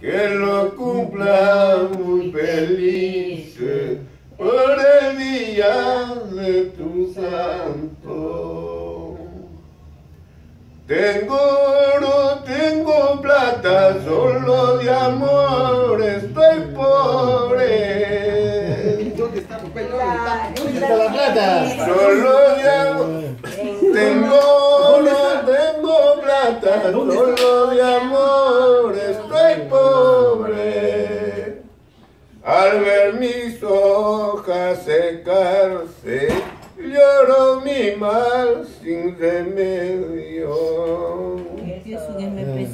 Que lo cumpla muy feliz por el día de tu santo. Tengo oro, tengo plata, solo de amor estoy pobre. ¿Dónde La- está? ¿Dónde está la plata? Solo de amor. Solo de amor estoy pobre. Al ver mis hojas secarse, lloro mi mal sin remedio.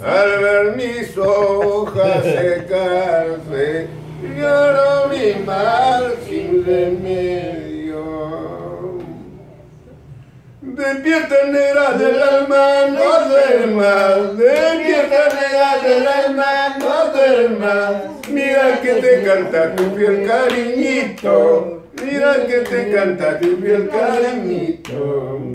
Al ver mis hojas secarse, lloro mi mal sin remedio. Despierta negra del alma, no duermas. Despierta negra del alma, no duermas. Mira que te canta tu fiel cariñito. Mira que te canta tu fiel cariñito.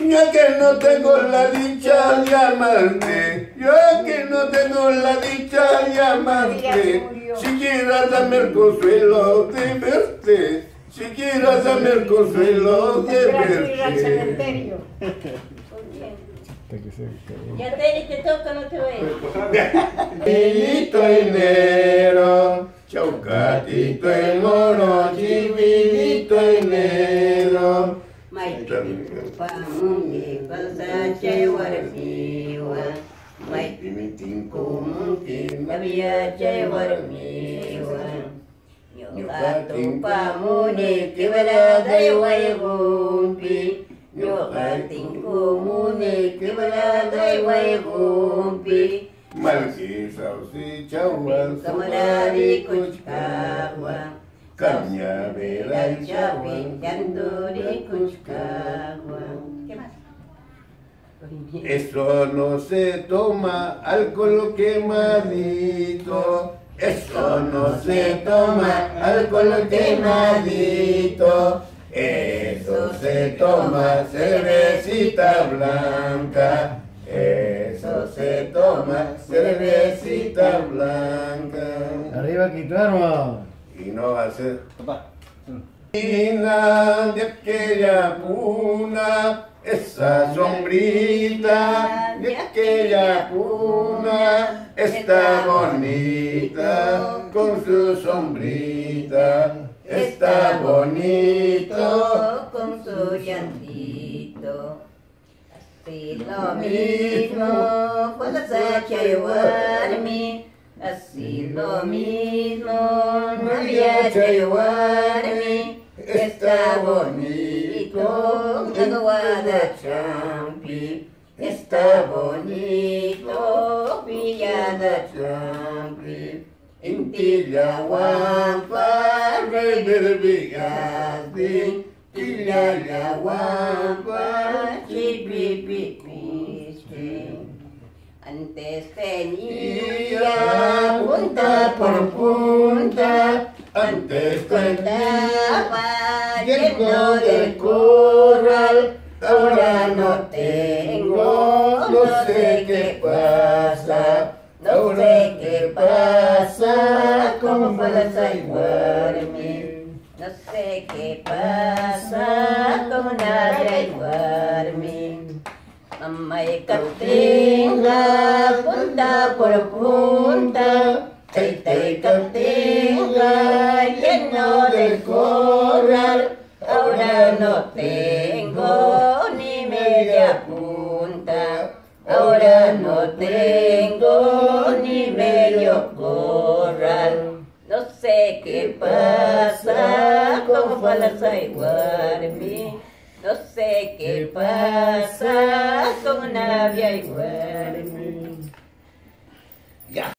Yo que no tengo la dicha de amarte, yo que no tengo la dicha de amarte, siquiera dame el consuelo de verte, siquiera dame el consuelo de Espera tu ir al verte. cementerio. Ya te, te toca, no te vayas. Chivilito enero, chaucatito en moro, chivilito enero. Warmiwa Mai warmiwa Nyokatu pamuni kibala dayway gumpi Nyokating kumuni kibala dayway gumpi Malki sausi chawas, Kamalari kuchkawa Caña vera y Chawi yanduri kuchkawa ¿Qué más? Eso no se toma, alcohol quemadito. Eso no se toma, alcohol quemadito. Eso se toma, cervecita blanca. Eso se toma, cervecita blanca. Arriba, Quituano. Y no va a ser Papá.Ina de aquella cuna, esa sombrita de aquella cuna está bonita con su sombrita, está bonito. con su llantito. Así lo mismo cuando se warmi. Así lo mismo no había warmi. Está bonito la Guadachampi. Está bonito Villada Champi. Intilla guampa, rey del Vigasti, Intilla guampa, Antes tenía punta por punta, antes estaba lleno de no tengo, no sé qué pasa, no sé qué pasa, como pasa igualme, no sé qué pasa, como nadie igualme. Mamay kaptinga, punta por punta, tay kaptinga, lleno de corral, ahora no tengo punta, ahora no sé qué pasa, con Navia igual.